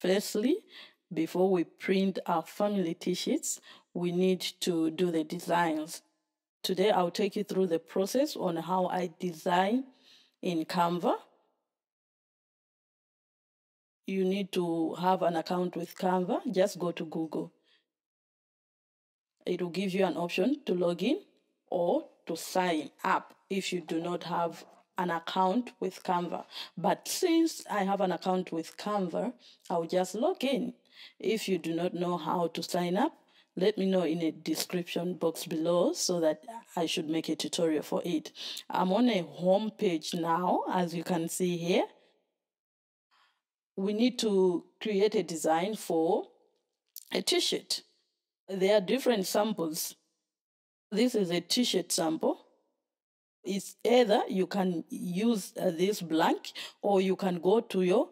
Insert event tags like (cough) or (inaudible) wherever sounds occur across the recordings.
Firstly, before we print our family t-shirts, we need to do the designs. Today, I'll take you through the process on how I design in Canva. You need to have an account with Canva. Just go to Google. It will give you an option to log in or to sign up if you do not have an account with Canva. But since I have an account with Canva, I'll just log in. If you do not know how to sign up, let me know in the description box below so that I should make a tutorial for it. I'm on a home page now, as you can see here. We need to create a design for a t-shirt. There are different samples. This is a t-shirt sample it's either you can use uh, this blank or you can go to your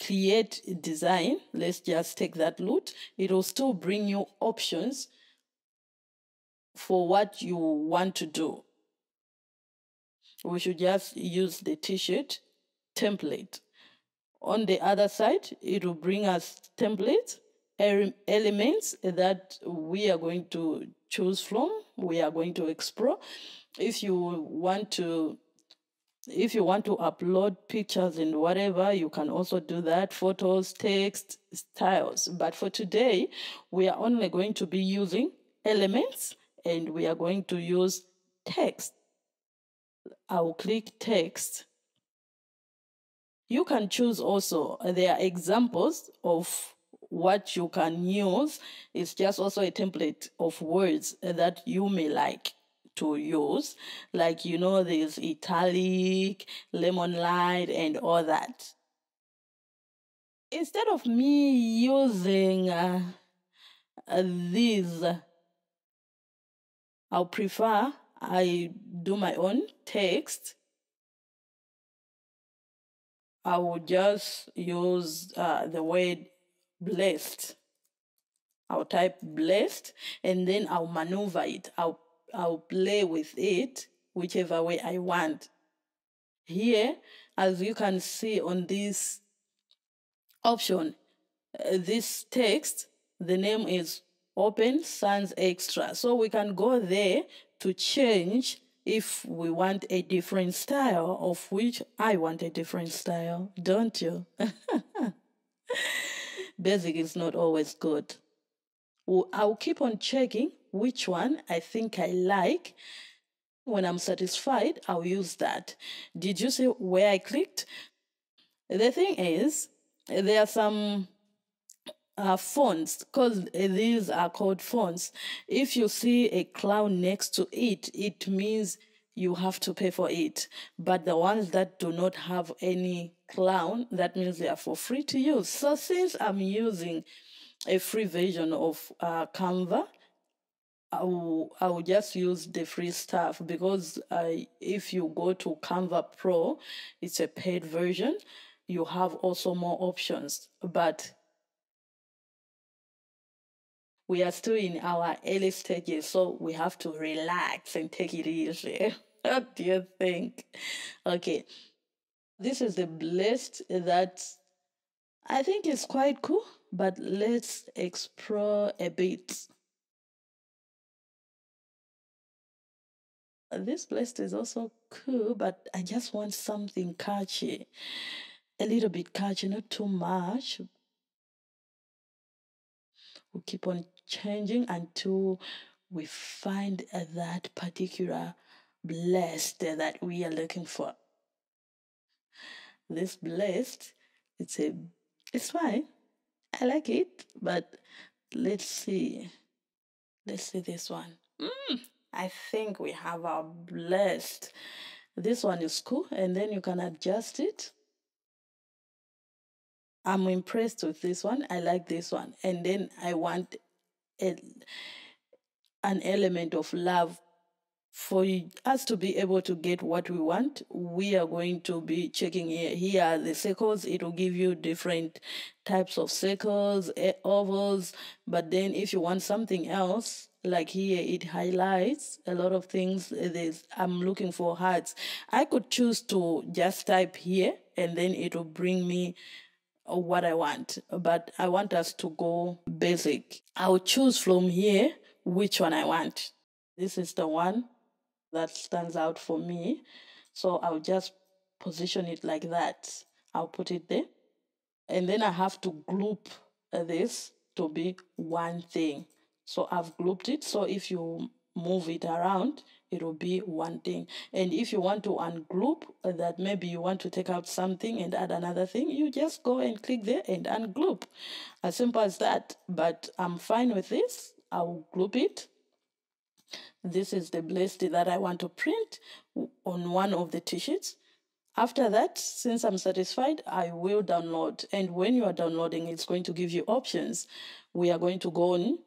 create design. Let's just take that route. It will still bring you options for what you want to do. We should just use the t-shirt template. On the other side, it will bring us templates, elements that we are going to choose from, we are going to explore if you want to if you want to upload pictures and whatever, you can also do that, photos, text, styles. But for today, we are only going to be using elements and we are going to use text. I will click text. You can choose also, uh, there are examples of what you can use. It's just also a template of words that you may like to use. Like, you know, there's italic, lemon light, and all that. Instead of me using uh, uh, these, I'll prefer I do my own text. I will just use uh, the word blessed. I'll type blessed and then I'll maneuver it. I'll I'll play with it whichever way I want. Here, as you can see on this option, uh, this text, the name is Open Sans Extra. So we can go there to change if we want a different style, of which I want a different style, don't you? (laughs) Basic is not always good. I'll keep on checking which one I think I like. When I'm satisfied, I'll use that. Did you see where I clicked? The thing is, there are some uh, fonts because these are called fonts. If you see a clown next to it, it means you have to pay for it. But the ones that do not have any clown, that means they are for free to use. So since I'm using a free version of uh, Canva, I will, I will just use the free stuff because I, if you go to Canva Pro, it's a paid version. You have also more options, but we are still in our early stages, so we have to relax and take it easy. (laughs) what do you think? Okay, this is the list that I think is quite cool, but let's explore a bit. This list is also cool, but I just want something catchy. A little bit catchy, not too much. We'll keep on changing until we find that particular blessed that we are looking for. This blessed, it's a, it's fine. I like it, but let's see. Let's see this one. Mm. I think we have our blessed. This one is cool, and then you can adjust it. I'm impressed with this one. I like this one. And then I want a, an element of love for us to be able to get what we want, we are going to be checking here. Here are the circles. It will give you different types of circles, eh, ovals. But then if you want something else, like here it highlights a lot of things eh, there's i'm looking for hearts i could choose to just type here and then it will bring me uh, what I want, but I want us to go basic. I'll choose from here which one I want. This is the one that stands out for me. So I'll just position it like that. I'll put it there. And then I have to group uh, this to be one thing. So I've grouped it. So if you move it around, it will be one thing. And if you want to ungroup uh, that maybe you want to take out something and add another thing, you just go and click there and ungroup. As simple as that. But I'm fine with this. I'll group it. This is the blessed that I want to print on one of the t-shirts. After that, since I'm satisfied, I will download. And when you are downloading, it's going to give you options. We are going to go on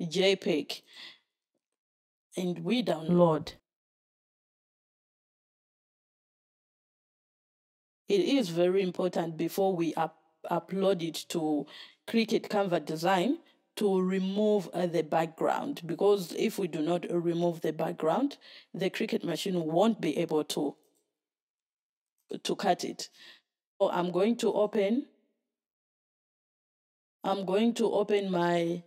JPEG and we download. It is very important before we up upload it to Cricut Canva Design to remove uh, the background because if we do not remove the background, the Cricut machine won't be able to to cut it. So I'm going to open I'm going to open my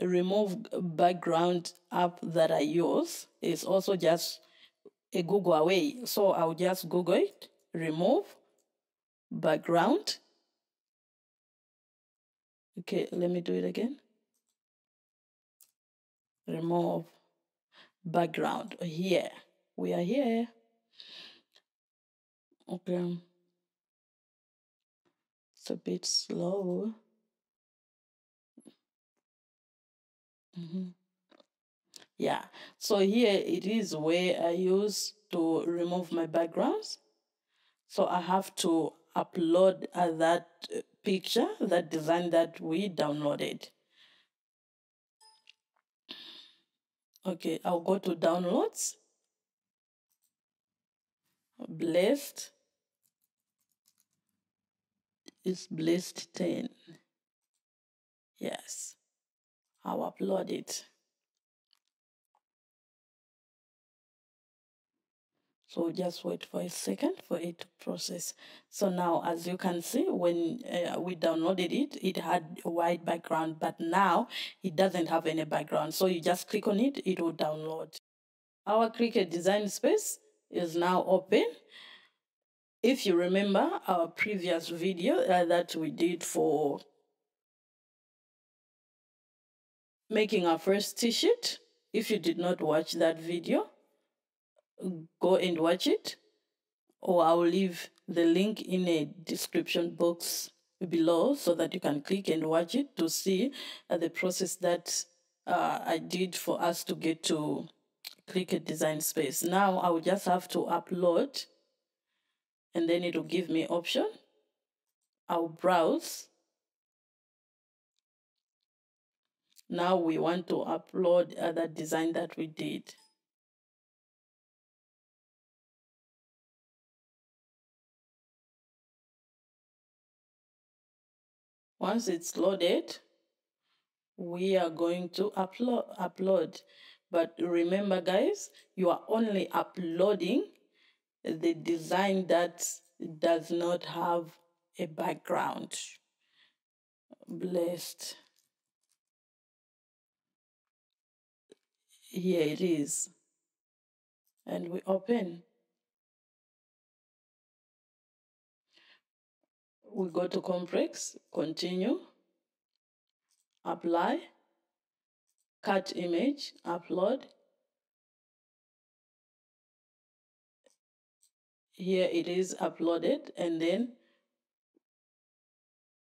remove background app that I use. is also just a Google away. So I'll just Google it, remove background. Okay, let me do it again. Remove background here. We are here. Okay. It's a bit slow. Hmm Yeah. So here it is where I use to remove my backgrounds. So I have to upload uh, that uh, picture, that design that we downloaded. Okay, I'll go to downloads. Blessed is blessed 10. Yes, I'll upload it. So just wait for a second for it to process. So now, as you can see, when uh, we downloaded it, it had a white background, but now it doesn't have any background. So you just click on it, it will download. Our Cricut design space is now open. If you remember our previous video uh, that we did for making our first t-shirt, if you did not watch that video, go and watch it or I'll leave the link in a description box below so that you can click and watch it to see uh, the process that uh, I did for us to get to Cricut design space. Now I will just have to upload and then it will give me option. I'll browse. Now we want to upload uh, that design that we did. Once it's loaded, we are going to upload upload. But remember guys, you are only uploading the design that does not have a background. Blessed. Here it is. And we open. we go to complex, continue, apply, cut image, upload. Here it is uploaded and then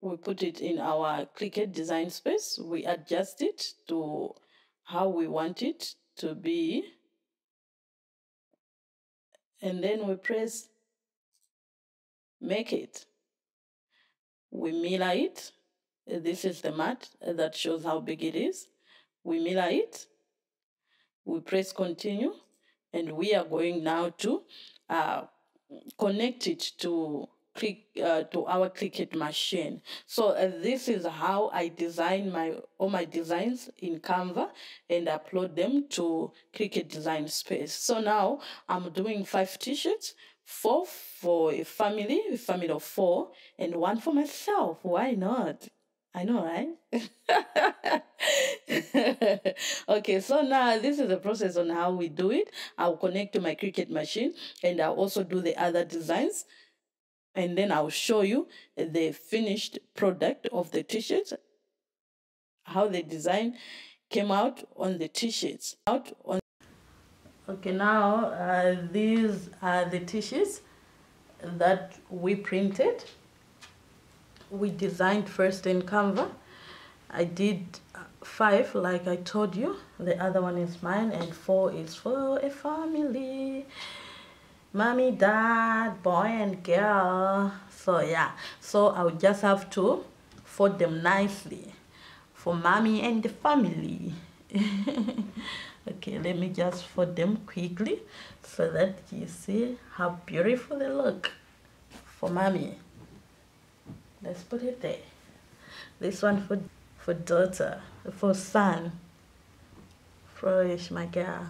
we put it in our Cricut design space. We adjust it to how we want it to be. And then we press make it we mirror it. This is the mat that shows how big it is. We mirror it. We press continue. And we are going now to uh, connect it to click uh, to our Cricut machine. So uh, this is how I design my all my designs in Canva and upload them to Cricut Design Space. So now I'm doing five t-shirts, four for a family, a family of four, and one for myself. Why not? I know, right? (laughs) okay, so now this is the process on how we do it. I'll connect to my Cricut machine and I'll also do the other designs. And then I'll show you the finished product of the t-shirts, how the design came out on the t-shirts. Out on Okay, now uh, these are the t-shirts that we printed we designed first in Canva. I did five like I told you. The other one is mine and four is for a family. Mommy, dad, boy and girl. So yeah, so I would just have to fold them nicely for mommy and the family. (laughs) okay, let me just fold them quickly so that you see how beautiful they look for mommy. Let's put it there. This one for for daughter, for son. Flourish, my girl.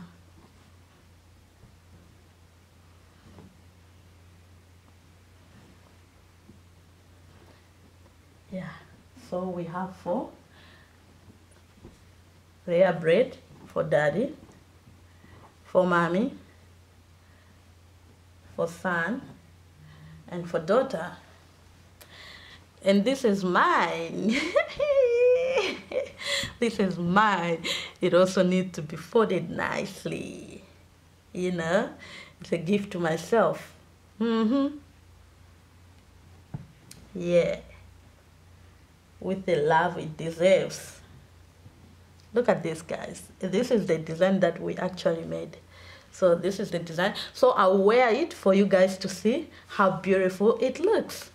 Yeah, so we have four. Rare bread for daddy, for mommy, for son, and for daughter and this is mine. (laughs) this is mine. It also needs to be folded nicely. You know, it's a gift to myself. Mm-hmm. Yeah. With the love it deserves. Look at this, guys. This is the design that we actually made. So this is the design. So I'll wear it for you guys to see how beautiful it looks.